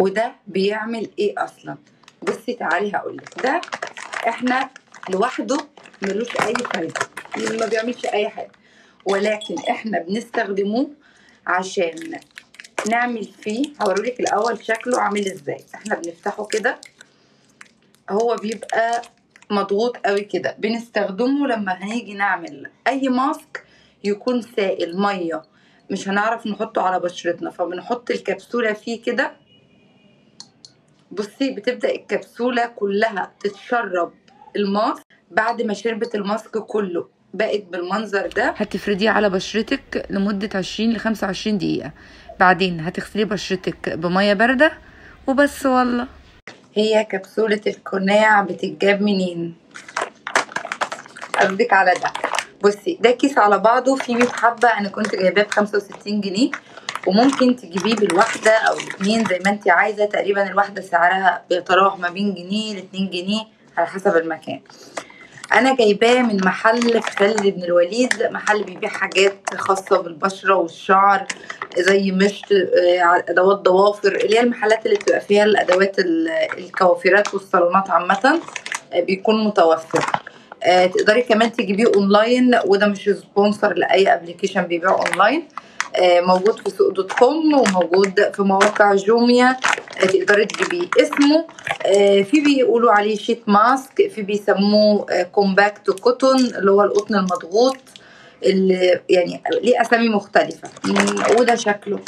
وده بيعمل إيه أصلا؟ بصي تعالي هقولك ده إحنا لوحده ملوش أي فايدة ما بيعملش أي حاجة. ولكن إحنا بنستخدموه عشان نعمل فيه هوريلك الأول شكله عامل إزاي. إحنا بنفتحه كده هو بيبقى مضغوط قوي كده. بنستخدمه لما هنيجي نعمل أي ماسك يكون سائل مية. مش هنعرف نحطه على بشرتنا فبنحط الكبسولة فيه كده. بصي بتبدأ الكبسولة كلها تتشرب الماسك بعد ما شربت الماسك كله. بقت بالمنظر ده هتفرديه على بشرتك لمدة 20 ل 25 دقيقة. بعدين هتغسلي بشرتك بمية باردة وبس والله. هي كبسولة القناع بتتجاب منين؟ قصدك على ده. بصي ده كيس على بعضه فيه 100 حبة. أنا كنت جايباه ب 65 جنيه. وممكن تجيبيه بالواحدة أو الاتنين زي ما انت عايزة. تقريبا الواحدة سعرها بيتراوح ما بين جنيه لاتنين جنيه على حسب المكان. أنا جايباه من محل في خالد بن الوليد. محل بيبيع حاجات خاصة بالبشرة والشعر زي مشط آه، أدوات ضوافر اللي هي المحلات اللي بتبقى فيها الأدوات ال- الكوافيرات والصالونات عامة آه، بيكون متوفر. آه، تقدري كمان تجيبيه اونلاين وده مش sponsor لأي application بيبيع اونلاين موجود في سوق dot com وموجود في مواقع جوميا آه، تقدري تجيبيه اسمه. آه، في بيقولوا عليه sheet mask في بيسموه آه، compact cotton اللي هو القطن المضغوط اللي يعني ليه أسامي مختلفة وده شكله.